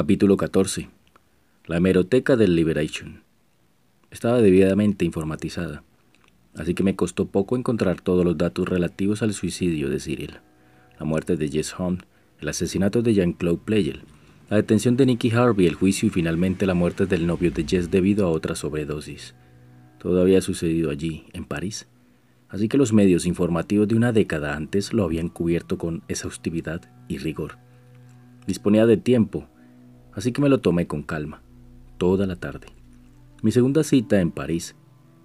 Capítulo 14. La hemeroteca del Liberation. Estaba debidamente informatizada, así que me costó poco encontrar todos los datos relativos al suicidio de Cyril, la muerte de Jess Hunt, el asesinato de Jean-Claude Pleyel, la detención de Nicky Harvey, el juicio y finalmente la muerte del novio de Jess debido a otra sobredosis. Todo había sucedido allí, en París, así que los medios informativos de una década antes lo habían cubierto con exhaustividad y rigor. Disponía de tiempo, así que me lo tomé con calma, toda la tarde. Mi segunda cita en París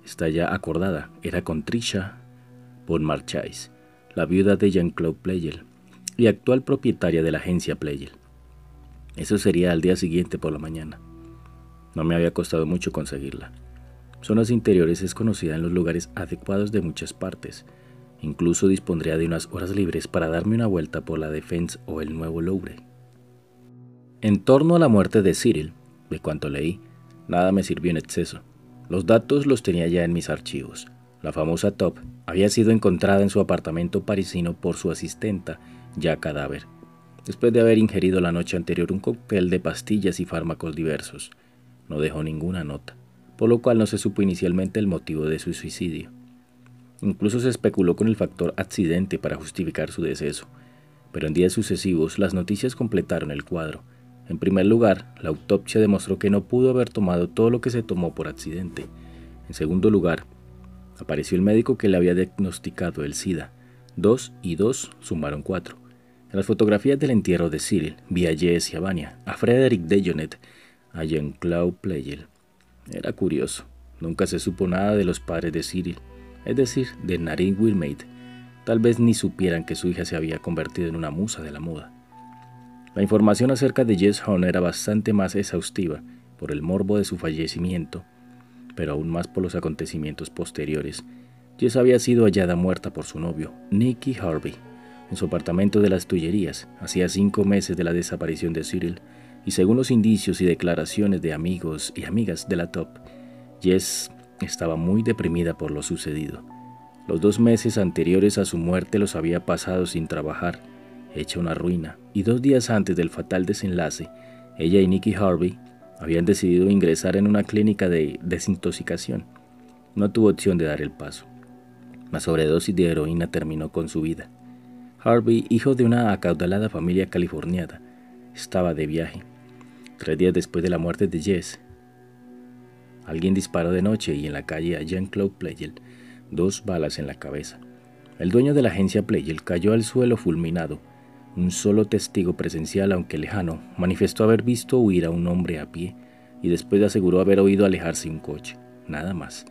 está ya acordada, era con Trisha von Marchais, la viuda de Jean-Claude Pleyel y actual propietaria de la agencia Pleyel. Eso sería al día siguiente por la mañana. No me había costado mucho conseguirla. Zonas Interiores es conocida en los lugares adecuados de muchas partes. Incluso dispondría de unas horas libres para darme una vuelta por la Defense o el Nuevo Louvre. En torno a la muerte de Cyril, de cuanto leí, nada me sirvió en exceso. Los datos los tenía ya en mis archivos. La famosa Top había sido encontrada en su apartamento parisino por su asistenta, ya cadáver, después de haber ingerido la noche anterior un cóctel de pastillas y fármacos diversos. No dejó ninguna nota, por lo cual no se supo inicialmente el motivo de su suicidio. Incluso se especuló con el factor accidente para justificar su deceso, pero en días sucesivos las noticias completaron el cuadro en primer lugar, la autopsia demostró que no pudo haber tomado todo lo que se tomó por accidente. En segundo lugar, apareció el médico que le había diagnosticado el SIDA. Dos y dos sumaron cuatro. En las fotografías del entierro de Cyril vi a Jess y a a Frederick Dejonet, a Jean-Claude Pleyel. Era curioso. Nunca se supo nada de los padres de Cyril, es decir, de Narine Wilmate. Tal vez ni supieran que su hija se había convertido en una musa de la moda. La información acerca de Jess Hunt era bastante más exhaustiva por el morbo de su fallecimiento, pero aún más por los acontecimientos posteriores. Jess había sido hallada muerta por su novio, Nicky Harvey, en su apartamento de las Tullerías, hacía cinco meses de la desaparición de Cyril, y según los indicios y declaraciones de amigos y amigas de la top, Jess estaba muy deprimida por lo sucedido. Los dos meses anteriores a su muerte los había pasado sin trabajar, hecha una ruina, y dos días antes del fatal desenlace, ella y Nicky Harvey habían decidido ingresar en una clínica de desintoxicación. No tuvo opción de dar el paso. La sobredosis de heroína terminó con su vida. Harvey, hijo de una acaudalada familia californiana, estaba de viaje. Tres días después de la muerte de Jess, alguien disparó de noche y en la calle a Jean-Claude Pleyel dos balas en la cabeza. El dueño de la agencia Pleyel cayó al suelo fulminado un solo testigo presencial, aunque lejano, manifestó haber visto huir a un hombre a pie y después aseguró haber oído alejarse un coche. Nada más.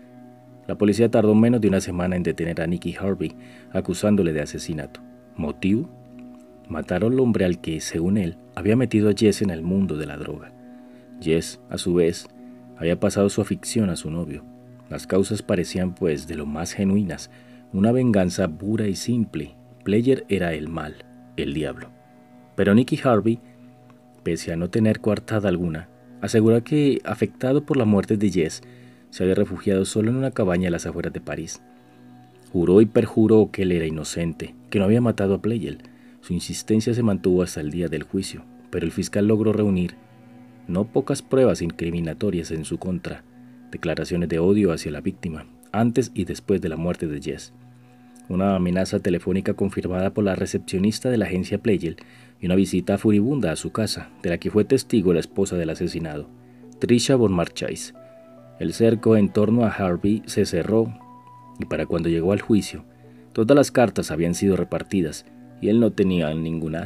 La policía tardó menos de una semana en detener a Nicky Harvey, acusándole de asesinato. ¿Motivo? Mataron al hombre al que, según él, había metido a Jess en el mundo de la droga. Jess, a su vez, había pasado su afición a su novio. Las causas parecían, pues, de lo más genuinas, una venganza pura y simple. Player era el mal el diablo. Pero Nicky Harvey, pese a no tener coartada alguna, aseguró que, afectado por la muerte de Jess, se había refugiado solo en una cabaña a las afueras de París. Juró y perjuró que él era inocente, que no había matado a Pleyel. Su insistencia se mantuvo hasta el día del juicio, pero el fiscal logró reunir no pocas pruebas incriminatorias en su contra, declaraciones de odio hacia la víctima, antes y después de la muerte de Jess una amenaza telefónica confirmada por la recepcionista de la agencia Pleyel y una visita furibunda a su casa, de la que fue testigo la esposa del asesinado, Trisha von Marchais. El cerco en torno a Harvey se cerró y para cuando llegó al juicio, todas las cartas habían sido repartidas y él no tenía ninguna.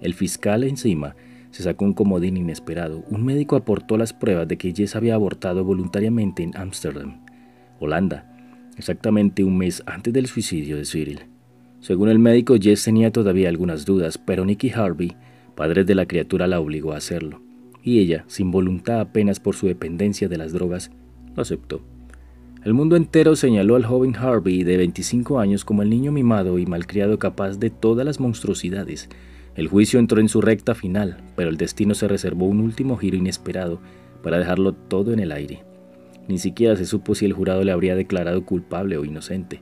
El fiscal encima se sacó un comodín inesperado. Un médico aportó las pruebas de que Jess había abortado voluntariamente en Ámsterdam, Holanda, exactamente un mes antes del suicidio de Cyril. Según el médico, Jess tenía todavía algunas dudas, pero Nicky Harvey, padre de la criatura, la obligó a hacerlo, y ella, sin voluntad apenas por su dependencia de las drogas, lo aceptó. El mundo entero señaló al joven Harvey de 25 años como el niño mimado y malcriado capaz de todas las monstruosidades. El juicio entró en su recta final, pero el destino se reservó un último giro inesperado para dejarlo todo en el aire. Ni siquiera se supo si el jurado le habría declarado culpable o inocente.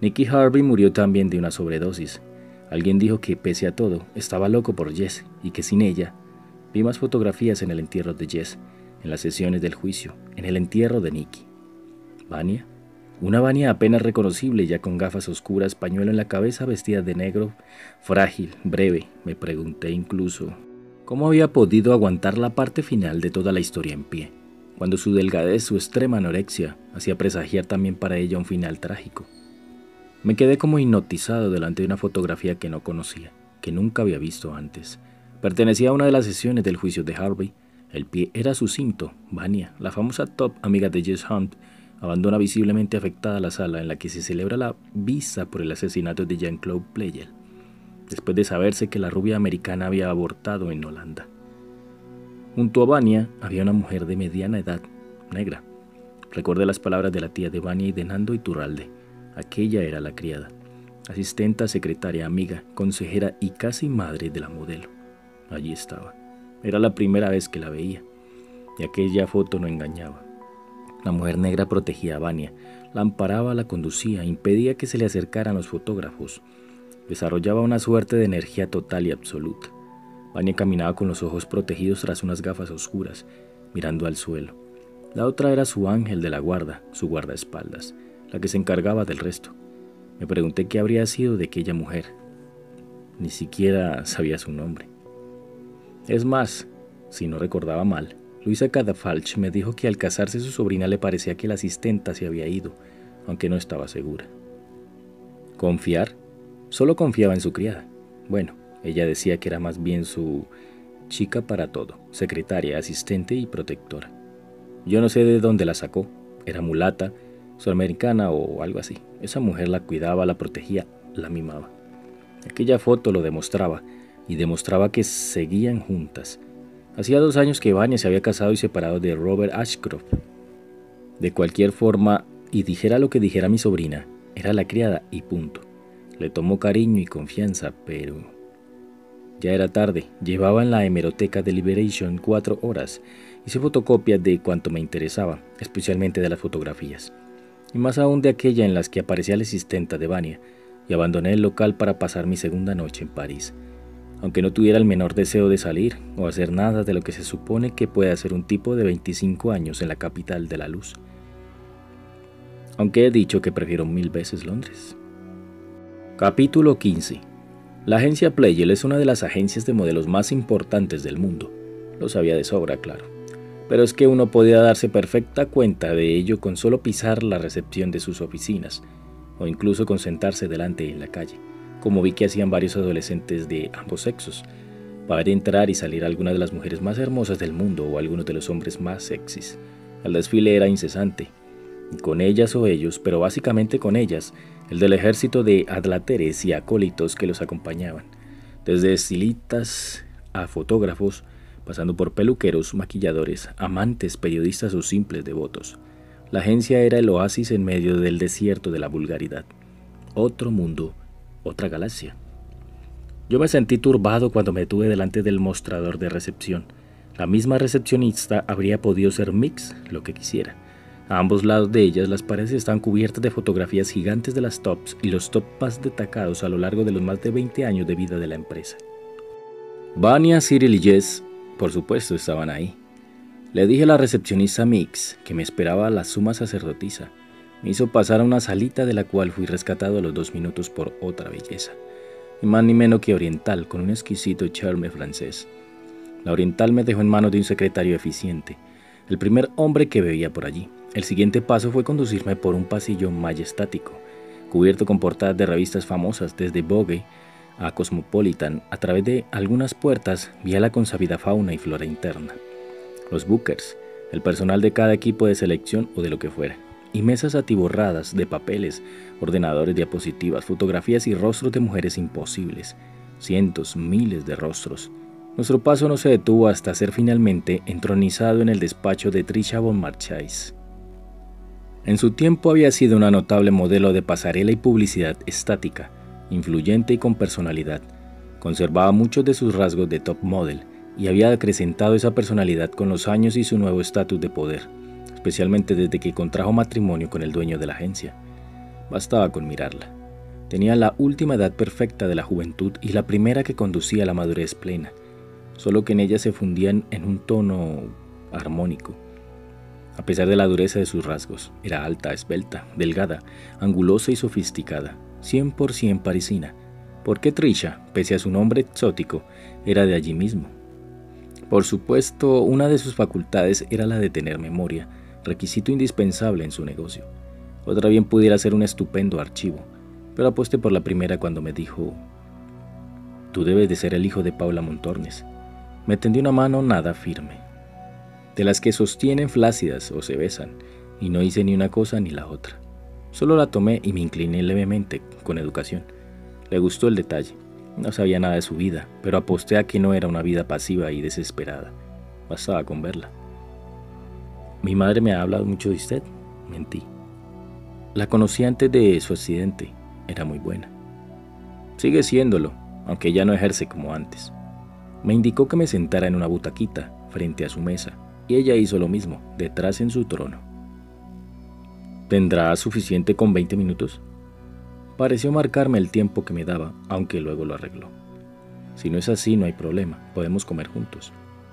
Nicky Harvey murió también de una sobredosis. Alguien dijo que, pese a todo, estaba loco por Jess y que sin ella, Vi más fotografías en el entierro de Jess, en las sesiones del juicio, en el entierro de Nicky. Vania, una Vania apenas reconocible, ya con gafas oscuras, pañuelo en la cabeza, vestida de negro, frágil, breve. Me pregunté incluso cómo había podido aguantar la parte final de toda la historia en pie, cuando su delgadez, su extrema anorexia, hacía presagiar también para ella un final trágico. Me quedé como hipnotizado delante de una fotografía que no conocía, que nunca había visto antes. Pertenecía a una de las sesiones del juicio de Harvey. El pie era su cinto. Vania, la famosa top amiga de Jess Hunt, abandona visiblemente afectada la sala en la que se celebra la visa por el asesinato de Jean-Claude Pleyel, después de saberse que la rubia americana había abortado en Holanda. Junto a Vania había una mujer de mediana edad, negra. Recuerde las palabras de la tía de Vania y de Nando Iturralde. Aquella era la criada, asistenta, secretaria, amiga, consejera y casi madre de la modelo. Allí estaba. Era la primera vez que la veía, y aquella foto no engañaba. La mujer negra protegía a Vania, la amparaba, la conducía, impedía que se le acercaran los fotógrafos. Desarrollaba una suerte de energía total y absoluta. Vania caminaba con los ojos protegidos tras unas gafas oscuras, mirando al suelo. La otra era su ángel de la guarda, su guardaespaldas, la que se encargaba del resto. Me pregunté qué habría sido de aquella mujer. Ni siquiera sabía su nombre. Es más, si no recordaba mal, Luisa Cadafalch me dijo que al casarse su sobrina le parecía que la asistenta se había ido, aunque no estaba segura. ¿Confiar? Solo confiaba en su criada. Bueno, ella decía que era más bien su chica para todo, secretaria, asistente y protectora. Yo no sé de dónde la sacó, era mulata, sudamericana o algo así. Esa mujer la cuidaba, la protegía, la mimaba. Aquella foto lo demostraba, y demostraba que seguían juntas, Hacía dos años que Vania se había casado y separado de Robert Ashcroft. De cualquier forma, y dijera lo que dijera mi sobrina, era la criada y punto. Le tomó cariño y confianza, pero... Ya era tarde, llevaba en la hemeroteca de Liberation cuatro horas. Hice fotocopias de cuanto me interesaba, especialmente de las fotografías. Y más aún de aquella en las que aparecía la asistenta de Vania, y abandoné el local para pasar mi segunda noche en París aunque no tuviera el menor deseo de salir o hacer nada de lo que se supone que puede hacer un tipo de 25 años en la capital de la luz. Aunque he dicho que prefiero mil veces Londres. Capítulo 15. La agencia Playel es una de las agencias de modelos más importantes del mundo. Lo sabía de sobra, claro. Pero es que uno podía darse perfecta cuenta de ello con solo pisar la recepción de sus oficinas, o incluso con sentarse delante en la calle como vi que hacían varios adolescentes de ambos sexos, para ver entrar y salir algunas de las mujeres más hermosas del mundo o algunos de los hombres más sexys. El desfile era incesante, con ellas o ellos, pero básicamente con ellas, el del ejército de adláteres y acólitos que los acompañaban, desde estilitas a fotógrafos, pasando por peluqueros, maquilladores, amantes, periodistas o simples devotos. La agencia era el oasis en medio del desierto de la vulgaridad. Otro mundo otra galaxia. Yo me sentí turbado cuando me tuve delante del mostrador de recepción. La misma recepcionista habría podido ser mix, lo que quisiera. A ambos lados de ellas las paredes están cubiertas de fotografías gigantes de las tops y los tops más destacados a lo largo de los más de 20 años de vida de la empresa. Vania, Cyril y Jess, por supuesto, estaban ahí. Le dije a la recepcionista Mix que me esperaba la suma sacerdotisa me hizo pasar a una salita de la cual fui rescatado a los dos minutos por otra belleza, y más ni menos que oriental, con un exquisito charme francés. La oriental me dejó en manos de un secretario eficiente, el primer hombre que veía por allí. El siguiente paso fue conducirme por un pasillo majestático, cubierto con portadas de revistas famosas desde Vogue a Cosmopolitan. A través de algunas puertas vi a la consabida fauna y flora interna. Los bookers, el personal de cada equipo de selección o de lo que fuera y mesas atiborradas de papeles, ordenadores, diapositivas, fotografías y rostros de mujeres imposibles. Cientos, miles de rostros. Nuestro paso no se detuvo hasta ser finalmente entronizado en el despacho de Trisha von Marchais. En su tiempo había sido una notable modelo de pasarela y publicidad estática, influyente y con personalidad. Conservaba muchos de sus rasgos de top model y había acrecentado esa personalidad con los años y su nuevo estatus de poder especialmente desde que contrajo matrimonio con el dueño de la agencia. Bastaba con mirarla. Tenía la última edad perfecta de la juventud y la primera que conducía a la madurez plena. solo que en ella se fundían en un tono armónico. A pesar de la dureza de sus rasgos, era alta, esbelta, delgada, angulosa y sofisticada, 100% parisina, porque Trisha, pese a su nombre exótico, era de allí mismo. Por supuesto, una de sus facultades era la de tener memoria, requisito indispensable en su negocio. Otra bien pudiera ser un estupendo archivo, pero aposté por la primera cuando me dijo, Tú debes de ser el hijo de Paula Montornes. Me tendió una mano nada firme, de las que sostienen flácidas o se besan, y no hice ni una cosa ni la otra. Solo la tomé y me incliné levemente, con educación. Le gustó el detalle. No sabía nada de su vida, pero aposté a que no era una vida pasiva y desesperada. Bastaba con verla. Mi madre me ha hablado mucho de usted. Mentí. La conocí antes de su accidente. Era muy buena. Sigue siéndolo, aunque ya no ejerce como antes. Me indicó que me sentara en una butaquita frente a su mesa, y ella hizo lo mismo, detrás en su trono. ¿Tendrá suficiente con 20 minutos? Pareció marcarme el tiempo que me daba, aunque luego lo arregló. Si no es así, no hay problema, podemos comer juntos.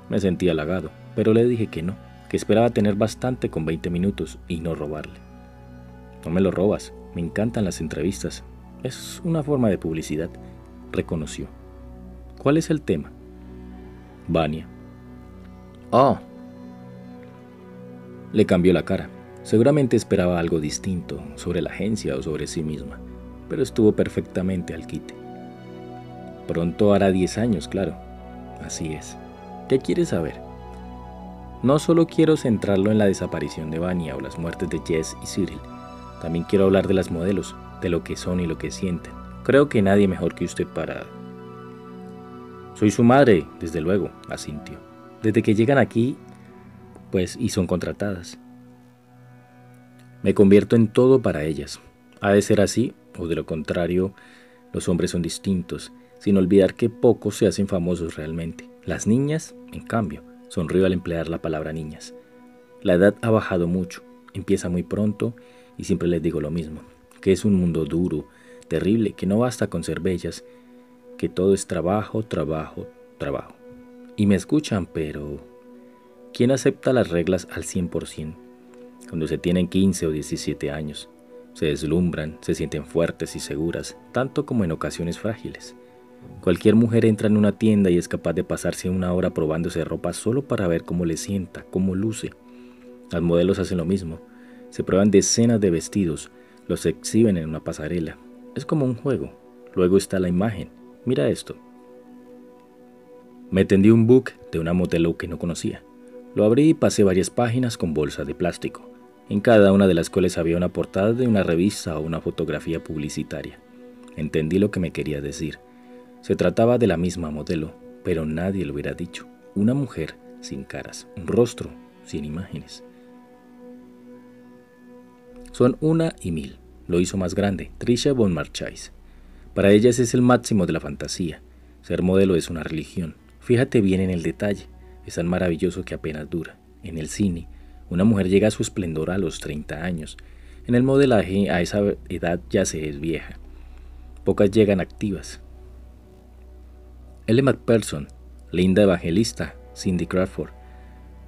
Me sentí halagado, pero le dije que no, que esperaba tener bastante con 20 minutos y no robarle. No me lo robas, me encantan las entrevistas. Es una forma de publicidad, reconoció. ¿Cuál es el tema? Vania. Oh. Le cambió la cara. Seguramente esperaba algo distinto sobre la agencia o sobre sí misma pero estuvo perfectamente al quite. Pronto hará 10 años, claro. Así es. ¿Qué quieres saber? No solo quiero centrarlo en la desaparición de Vania o las muertes de Jess y Cyril, también quiero hablar de las modelos, de lo que son y lo que sienten. Creo que nadie mejor que usted para... Soy su madre, desde luego, asintió. Desde que llegan aquí, pues, y son contratadas. Me convierto en todo para ellas. Ha de ser así o de lo contrario, los hombres son distintos, sin olvidar que pocos se hacen famosos realmente. Las niñas, en cambio, sonrió al emplear la palabra niñas. La edad ha bajado mucho, empieza muy pronto y siempre les digo lo mismo, que es un mundo duro, terrible, que no basta con ser bellas, que todo es trabajo, trabajo, trabajo. Y me escuchan, pero ¿quién acepta las reglas al 100%? Cuando se tienen 15 o 17 años, se deslumbran, se sienten fuertes y seguras, tanto como en ocasiones frágiles. Cualquier mujer entra en una tienda y es capaz de pasarse una hora probándose ropa solo para ver cómo le sienta, cómo luce. Las modelos hacen lo mismo. Se prueban decenas de vestidos, los exhiben en una pasarela. Es como un juego. Luego está la imagen. Mira esto. Me tendí un book de una modelo que no conocía. Lo abrí y pasé varias páginas con bolsa de plástico en cada una de las cuales había una portada de una revista o una fotografía publicitaria. Entendí lo que me quería decir. Se trataba de la misma modelo, pero nadie lo hubiera dicho. Una mujer sin caras, un rostro sin imágenes. Son una y mil. Lo hizo más grande, Trisha von Marchais. Para ellas es el máximo de la fantasía. Ser modelo es una religión. Fíjate bien en el detalle. Es tan maravilloso que apenas dura. En el cine, una mujer llega a su esplendor a los 30 años. En el modelaje a esa edad ya se es vieja. Pocas llegan activas. Ellie McPherson, Linda Evangelista, Cindy Crawford.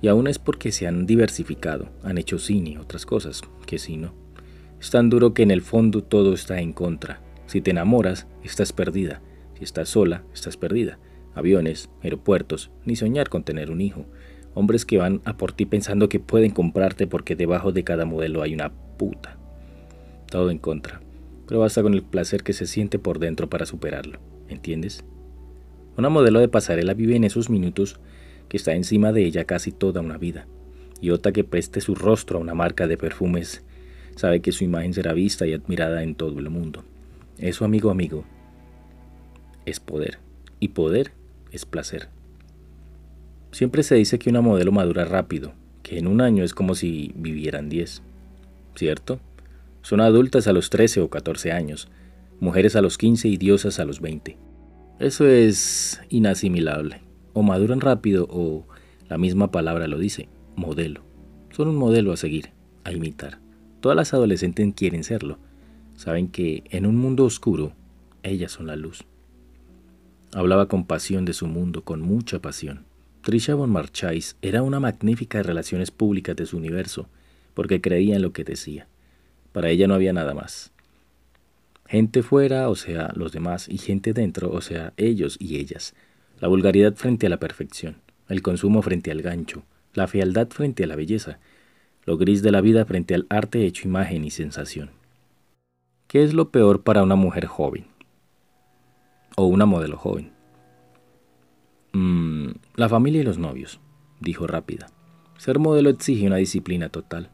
Y aún es porque se han diversificado, han hecho cine otras cosas, que si no. Es tan duro que en el fondo todo está en contra. Si te enamoras, estás perdida. Si estás sola, estás perdida. Aviones, aeropuertos, ni soñar con tener un hijo hombres que van a por ti pensando que pueden comprarte porque debajo de cada modelo hay una puta. Todo en contra, pero basta con el placer que se siente por dentro para superarlo, ¿entiendes? Una modelo de pasarela vive en esos minutos que está encima de ella casi toda una vida, y otra que preste su rostro a una marca de perfumes sabe que su imagen será vista y admirada en todo el mundo. Eso, amigo, amigo, es poder, y poder es placer. Siempre se dice que una modelo madura rápido, que en un año es como si vivieran 10. ¿Cierto? Son adultas a los 13 o 14 años, mujeres a los 15 y diosas a los 20. Eso es inasimilable. O maduran rápido o, la misma palabra lo dice, modelo. Son un modelo a seguir, a imitar. Todas las adolescentes quieren serlo. Saben que en un mundo oscuro, ellas son la luz. Hablaba con pasión de su mundo, con mucha pasión. Trisha von Marchais era una magnífica de relaciones públicas de su universo, porque creía en lo que decía. Para ella no había nada más. Gente fuera, o sea, los demás, y gente dentro, o sea, ellos y ellas. La vulgaridad frente a la perfección, el consumo frente al gancho, la fealdad frente a la belleza, lo gris de la vida frente al arte hecho imagen y sensación. ¿Qué es lo peor para una mujer joven? O una modelo joven. Mm, la familia y los novios, dijo rápida. Ser modelo exige una disciplina total,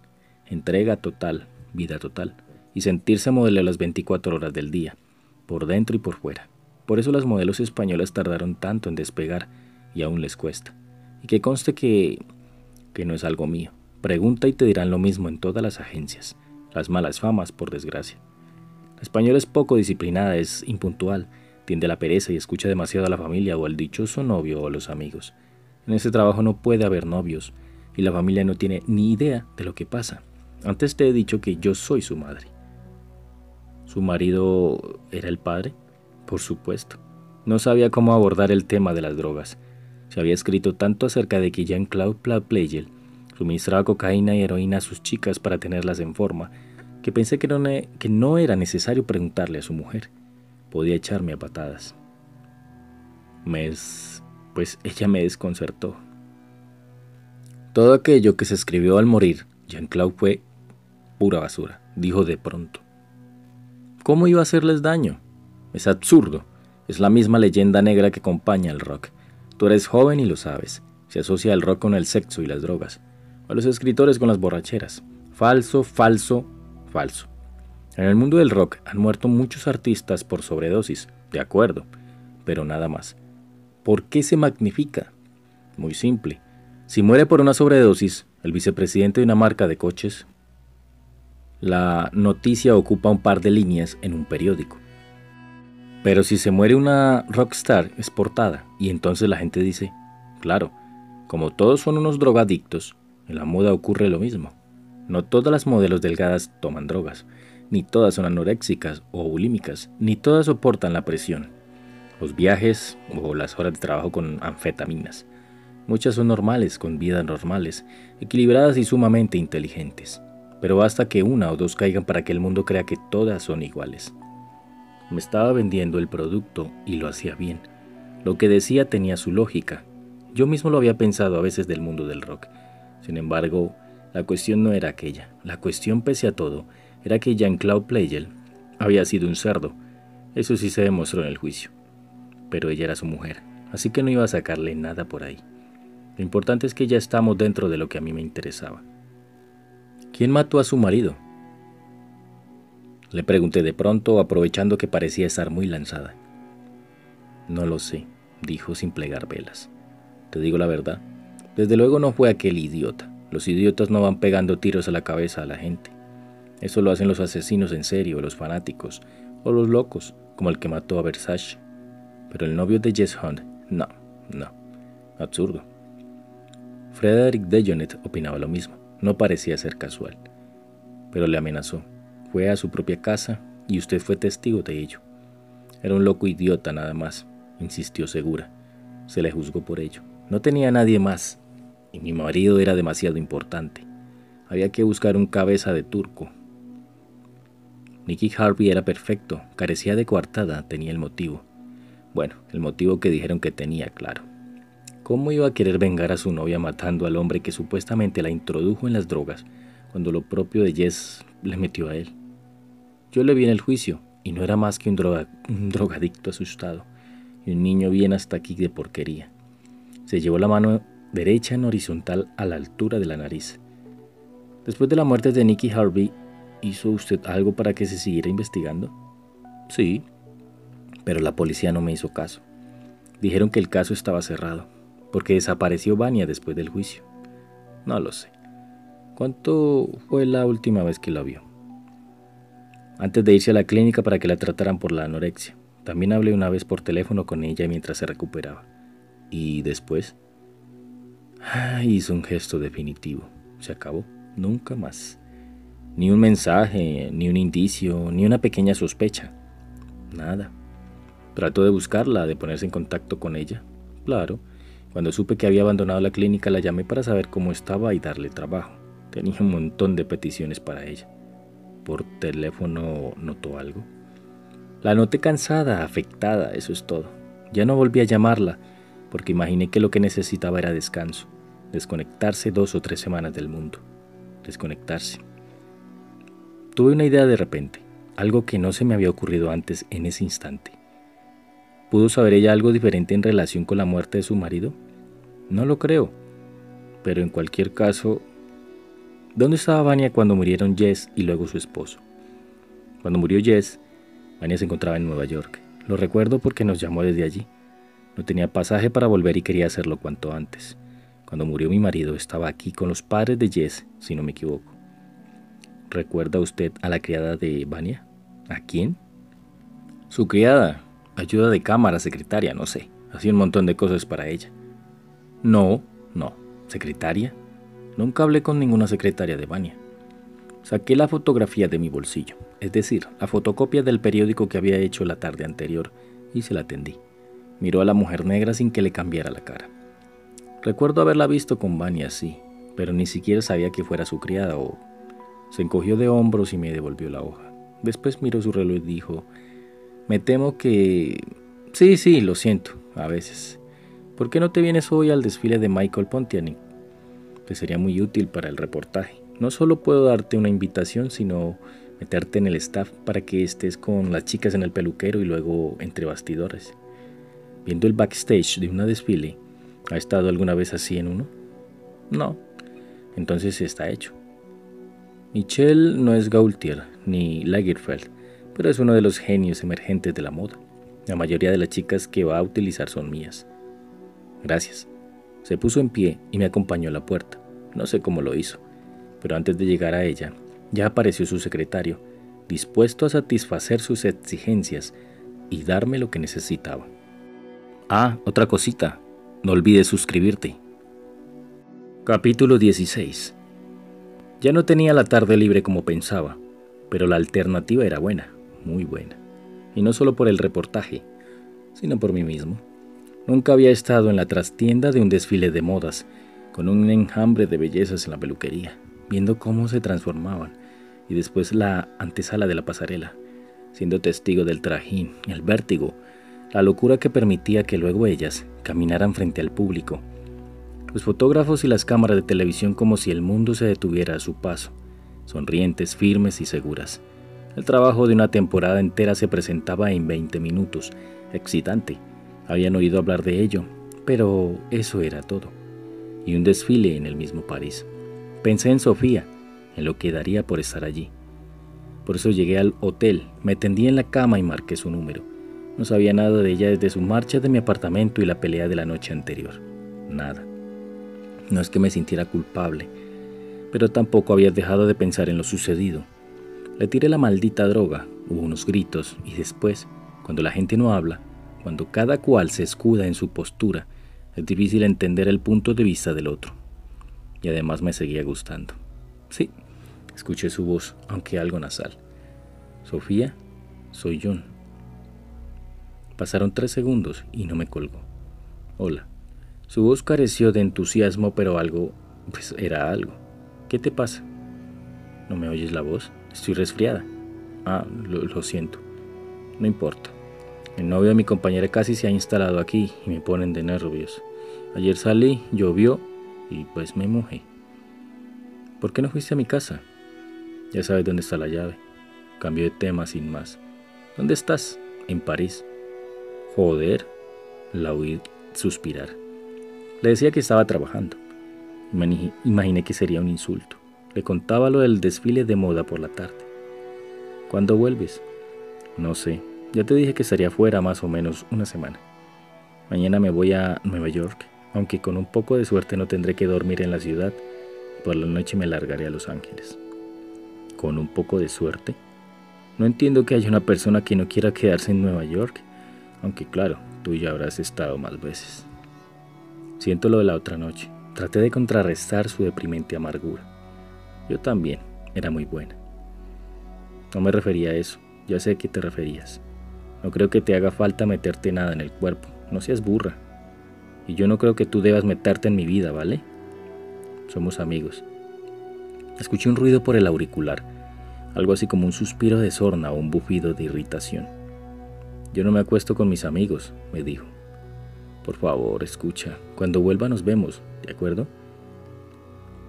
entrega total, vida total, y sentirse modelo las 24 horas del día, por dentro y por fuera. Por eso las modelos españolas tardaron tanto en despegar y aún les cuesta. Y que conste que, que no es algo mío. Pregunta y te dirán lo mismo en todas las agencias. Las malas famas, por desgracia. La española es poco disciplinada, es impuntual, tiende a la pereza y escucha demasiado a la familia o al dichoso novio o a los amigos. En ese trabajo no puede haber novios y la familia no tiene ni idea de lo que pasa. Antes te he dicho que yo soy su madre. ¿Su marido era el padre? Por supuesto. No sabía cómo abordar el tema de las drogas. Se había escrito tanto acerca de que Jean-Claude Plagel suministraba cocaína y heroína a sus chicas para tenerlas en forma, que pensé que no, que no era necesario preguntarle a su mujer podía echarme a patadas. Mes, pues ella me desconcertó. Todo aquello que se escribió al morir, Jean-Claude fue pura basura, dijo de pronto. ¿Cómo iba a hacerles daño? Es absurdo. Es la misma leyenda negra que acompaña al rock. Tú eres joven y lo sabes. Se asocia el rock con el sexo y las drogas. A los escritores con las borracheras. Falso, falso, falso. En el mundo del rock han muerto muchos artistas por sobredosis, de acuerdo, pero nada más. ¿Por qué se magnifica? Muy simple. Si muere por una sobredosis, el vicepresidente de una marca de coches, la noticia ocupa un par de líneas en un periódico. Pero si se muere una rockstar es portada y entonces la gente dice, claro, como todos son unos drogadictos, en la moda ocurre lo mismo. No todas las modelos delgadas toman drogas, ni todas son anoréxicas o bulímicas, ni todas soportan la presión, los viajes o las horas de trabajo con anfetaminas. Muchas son normales, con vidas normales, equilibradas y sumamente inteligentes, pero basta que una o dos caigan para que el mundo crea que todas son iguales. Me estaba vendiendo el producto y lo hacía bien. Lo que decía tenía su lógica. Yo mismo lo había pensado a veces del mundo del rock. Sin embargo, la cuestión no era aquella. La cuestión, pese a todo, era que Jean-Claude Pleyel había sido un cerdo. Eso sí se demostró en el juicio. Pero ella era su mujer, así que no iba a sacarle nada por ahí. Lo importante es que ya estamos dentro de lo que a mí me interesaba. ¿Quién mató a su marido? Le pregunté de pronto, aprovechando que parecía estar muy lanzada. No lo sé, dijo sin plegar velas. Te digo la verdad, desde luego no fue aquel idiota. Los idiotas no van pegando tiros a la cabeza a la gente. Eso lo hacen los asesinos en serio, los fanáticos, o los locos, como el que mató a Versace. Pero el novio de Jess Hunt, no, no, absurdo. Frederick Dejonet opinaba lo mismo, no parecía ser casual. Pero le amenazó, fue a su propia casa y usted fue testigo de ello. Era un loco idiota nada más, insistió segura. Se le juzgó por ello. No tenía nadie más, y mi marido era demasiado importante. Había que buscar un cabeza de turco, Nicky Harvey era perfecto, carecía de coartada, tenía el motivo. Bueno, el motivo que dijeron que tenía, claro. ¿Cómo iba a querer vengar a su novia matando al hombre que supuestamente la introdujo en las drogas, cuando lo propio de Jess le metió a él? Yo le vi en el juicio, y no era más que un, un drogadicto asustado, y un niño bien hasta aquí de porquería. Se llevó la mano derecha en horizontal a la altura de la nariz. Después de la muerte de Nicky Harvey, ¿Hizo usted algo para que se siguiera investigando? Sí, pero la policía no me hizo caso. Dijeron que el caso estaba cerrado, porque desapareció Vania después del juicio. No lo sé. ¿Cuánto fue la última vez que la vio? Antes de irse a la clínica para que la trataran por la anorexia. También hablé una vez por teléfono con ella mientras se recuperaba. ¿Y después? hizo un gesto definitivo. Se acabó. Nunca más. Ni un mensaje, ni un indicio, ni una pequeña sospecha. Nada. Trató de buscarla, de ponerse en contacto con ella. Claro, cuando supe que había abandonado la clínica la llamé para saber cómo estaba y darle trabajo. Tenía un montón de peticiones para ella. Por teléfono notó algo. La noté cansada, afectada, eso es todo. Ya no volví a llamarla, porque imaginé que lo que necesitaba era descanso, desconectarse dos o tres semanas del mundo, desconectarse. Tuve una idea de repente, algo que no se me había ocurrido antes en ese instante. ¿Pudo saber ella algo diferente en relación con la muerte de su marido? No lo creo. Pero en cualquier caso, ¿dónde estaba Vania cuando murieron Jess y luego su esposo? Cuando murió Jess, Vania se encontraba en Nueva York. Lo recuerdo porque nos llamó desde allí. No tenía pasaje para volver y quería hacerlo cuanto antes. Cuando murió mi marido estaba aquí con los padres de Jess, si no me equivoco. ¿Recuerda usted a la criada de Vania? ¿A quién? Su criada, ayuda de cámara, secretaria, no sé. Hacía un montón de cosas para ella. No, no. ¿Secretaria? Nunca hablé con ninguna secretaria de Vania. Saqué la fotografía de mi bolsillo, es decir, la fotocopia del periódico que había hecho la tarde anterior, y se la atendí. Miró a la mujer negra sin que le cambiara la cara. Recuerdo haberla visto con Vania, sí, pero ni siquiera sabía que fuera su criada o... Se encogió de hombros y me devolvió la hoja. Después miró su reloj y dijo, me temo que... Sí, sí, lo siento, a veces. ¿Por qué no te vienes hoy al desfile de Michael Pontiac? Que sería muy útil para el reportaje. No solo puedo darte una invitación, sino meterte en el staff para que estés con las chicas en el peluquero y luego entre bastidores. Viendo el backstage de una desfile, ¿ha estado alguna vez así en uno? No. Entonces está hecho. Michelle no es Gaultier ni Lagerfeld, pero es uno de los genios emergentes de la moda. La mayoría de las chicas que va a utilizar son mías. Gracias. Se puso en pie y me acompañó a la puerta. No sé cómo lo hizo, pero antes de llegar a ella, ya apareció su secretario, dispuesto a satisfacer sus exigencias y darme lo que necesitaba. Ah, otra cosita, no olvides suscribirte. Capítulo 16 Ya no tenía la tarde libre como pensaba, pero la alternativa era buena, muy buena. Y no solo por el reportaje, sino por mí mismo. Nunca había estado en la trastienda de un desfile de modas, con un enjambre de bellezas en la peluquería, viendo cómo se transformaban, y después la antesala de la pasarela, siendo testigo del trajín, el vértigo, la locura que permitía que luego ellas caminaran frente al público, los fotógrafos y las cámaras de televisión como si el mundo se detuviera a su paso, sonrientes, firmes y seguras. El trabajo de una temporada entera se presentaba en 20 minutos, excitante, habían oído hablar de ello, pero eso era todo. Y un desfile en el mismo París. Pensé en Sofía, en lo que daría por estar allí. Por eso llegué al hotel, me tendí en la cama y marqué su número. No sabía nada de ella desde su marcha de mi apartamento y la pelea de la noche anterior. Nada. No es que me sintiera culpable, pero tampoco había dejado de pensar en lo sucedido. Le tiré la maldita droga, hubo unos gritos y después, cuando la gente no habla, cuando cada cual se escuda en su postura, es difícil entender el punto de vista del otro. Y además me seguía gustando. Sí, escuché su voz, aunque algo nasal. Sofía, soy John. Pasaron tres segundos y no me colgó. Hola. Su voz careció de entusiasmo, pero algo, pues era algo. ¿Qué te pasa? ¿No me oyes la voz? Estoy resfriada. Ah, lo, siento. No importa. El novio de mi compañera casi se ha instalado aquí y me ponen de nervios. Ayer salí, llovió y pues me mojé. ¿Por qué no fuiste a mi casa? Ya sabes dónde está la llave. Cambio de tema sin más. ¿Dónde estás? En París. Joder. La oí suspirar. Le decía que estaba trabajando. Imaginé que sería un insulto. Le contaba lo del desfile de moda por la tarde. ¿Cuándo vuelves? No sé. Ya te dije que estaría fuera más o menos una semana. Mañana me voy a Nueva York, aunque con un poco de suerte no tendré que dormir en la ciudad por la noche me largaré a Los Ángeles. ¿Con un poco de suerte? No entiendo que haya una persona que no quiera quedarse en Nueva York, aunque claro, tú ya habrás estado más veces. Siento lo de la otra noche. Traté de contrarrestar su deprimente amargura. Yo también, era muy buena. No me refería a eso, ya sé a qué te referías. No creo que te haga falta meterte nada en el cuerpo. No seas burra. Y yo no creo que tú debas meterte en mi vida, ¿vale? Somos amigos. Escuché un ruido por el auricular, algo así como un suspiro de sorna o un bufido de irritación. Yo no me acuesto con mis amigos, me dijo. Por favor, escucha. Cuando vuelva nos vemos, ¿de acuerdo?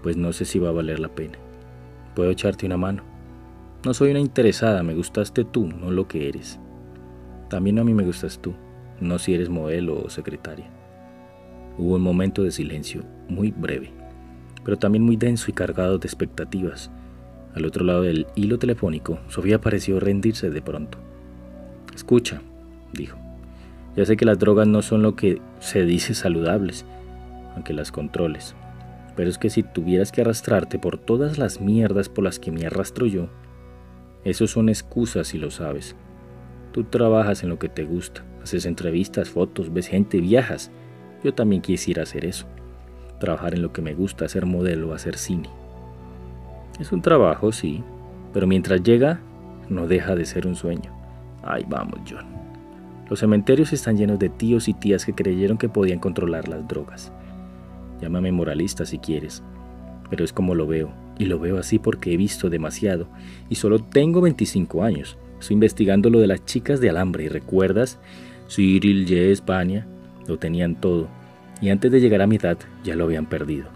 Pues no sé si va a valer la pena. Puedo echarte una mano. No soy una interesada, me gustaste tú, no lo que eres. También a mí me gustas tú, no si eres modelo o secretaria. Hubo un momento de silencio, muy breve, pero también muy denso y cargado de expectativas. Al otro lado del hilo telefónico, Sofía pareció rendirse de pronto. Escucha, dijo. Ya sé que las drogas no son lo que se dice saludables, aunque las controles. Pero es que si tuvieras que arrastrarte por todas las mierdas por las que me arrastro yo, eso son excusas si lo sabes. Tú trabajas en lo que te gusta, haces entrevistas, fotos, ves gente, viajas. Yo también quisiera hacer eso. Trabajar en lo que me gusta, hacer modelo, hacer cine. Es un trabajo, sí, pero mientras llega, no deja de ser un sueño. Ay, vamos, John. Los cementerios están llenos de tíos y tías que creyeron que podían controlar las drogas. Llámame moralista si quieres, pero es como lo veo. Y lo veo así porque he visto demasiado. Y solo tengo 25 años. Estoy investigando lo de las chicas de alambre. ¿Y recuerdas? Cyril, J. España. Lo tenían todo. Y antes de llegar a mi edad ya lo habían perdido.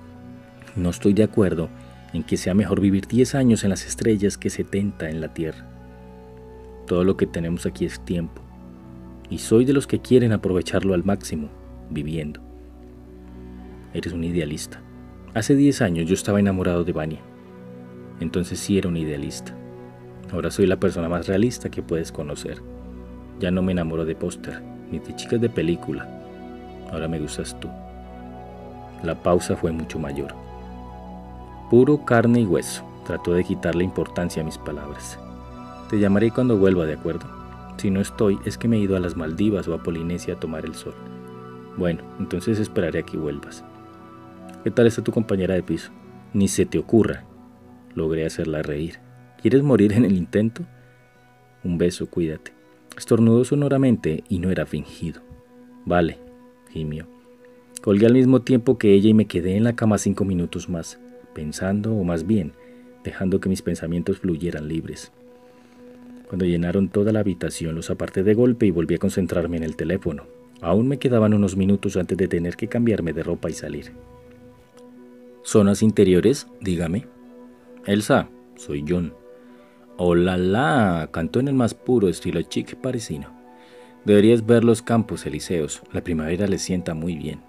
No estoy de acuerdo en que sea mejor vivir 10 años en las estrellas que 70 en la tierra. Todo lo que tenemos aquí es tiempo. Y soy de los que quieren aprovecharlo al máximo, viviendo. Eres un idealista. Hace 10 años yo estaba enamorado de Vania. Entonces sí era un idealista. Ahora soy la persona más realista que puedes conocer. Ya no me enamoro de póster, ni de chicas de película. Ahora me gustas tú. La pausa fue mucho mayor. Puro carne y hueso. Trató de quitarle importancia a mis palabras. Te llamaré cuando vuelva, ¿de acuerdo? Si no estoy, es que me he ido a las Maldivas o a Polinesia a tomar el sol. Bueno, entonces esperaré a que vuelvas. ¿Qué tal está tu compañera de piso? Ni se te ocurra. Logré hacerla reír. ¿Quieres morir en el intento? Un beso, cuídate. Estornudó sonoramente y no era fingido. Vale, gimió. Colgué al mismo tiempo que ella y me quedé en la cama cinco minutos más, pensando, o más bien, dejando que mis pensamientos fluyeran libres. Cuando llenaron toda la habitación los aparté de golpe y volví a concentrarme en el teléfono. Aún me quedaban unos minutos antes de tener que cambiarme de ropa y salir. Zonas interiores, dígame. Elsa, soy John. Hola, la, cantó en el más puro estilo chic parisino. Deberías ver los campos elíseos, la primavera le sienta muy bien.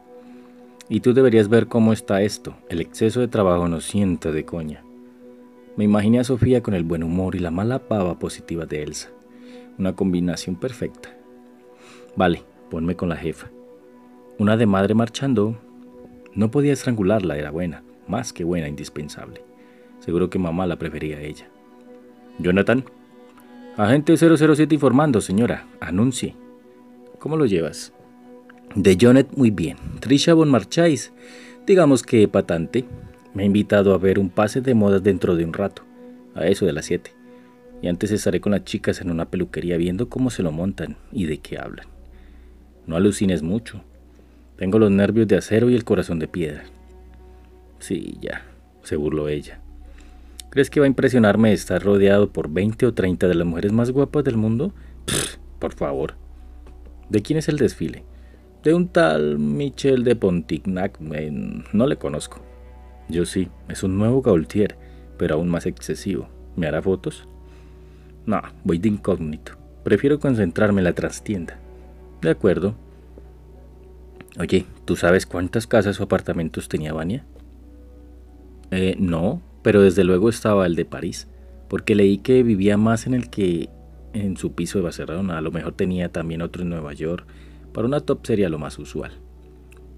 Y tú deberías ver cómo está esto, el exceso de trabajo nos sienta de coña. Me imaginé a Sofía con el buen humor y la mala pava positiva de Elsa. Una combinación perfecta. Vale, ponme con la jefa. Una de madre marchando. No podía estrangularla, era buena, más que buena, indispensable. Seguro que mamá la prefería a ella. Jonathan. Agente 007 informando, señora. Anuncie. ¿Cómo lo llevas? De Jonet, muy bien. Trisha Von Marchais. Digamos que patante. Me ha invitado a ver un pase de modas dentro de un rato. A eso de las 7. Y antes estaré con las chicas en una peluquería viendo cómo se lo montan y de qué hablan. No alucines mucho. Tengo los nervios de acero y el corazón de piedra. Sí, ya, se burló ella. ¿Crees que va a impresionarme estar rodeado por 20 o 30 de las mujeres más guapas del mundo? por favor. ¿De quién es el desfile? De un tal Michel de Pontignac. no le conozco. Yo sí, es un nuevo Gaultier, pero aún más excesivo. ¿Me hará fotos? No, voy de incógnito. Prefiero concentrarme en la trastienda. De acuerdo. Oye, ¿tú sabes cuántas casas o apartamentos tenía Vania? Eh, no, pero desde luego estaba el de París, porque leí que vivía más en el que en su piso de Barcelona. A lo mejor tenía también otro en Nueva York. Para una top sería lo más usual.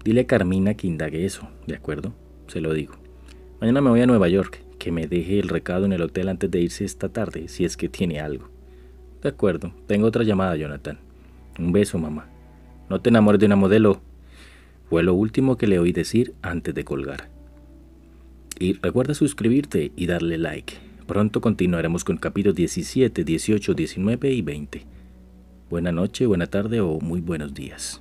Dile a Carmina que indague eso, ¿de acuerdo? Se lo digo. Mañana me voy a Nueva York, que me deje el recado en el hotel antes de irse esta tarde, si es que tiene algo. De acuerdo, tengo otra llamada, Jonathan. Un beso, mamá. No te enamores de una modelo. Fue lo último que le oí decir antes de colgar. Y recuerda suscribirte y darle like. Pronto continuaremos con capítulos 17, 18, 19 y 20. Buena noche, buena tarde o muy buenos días.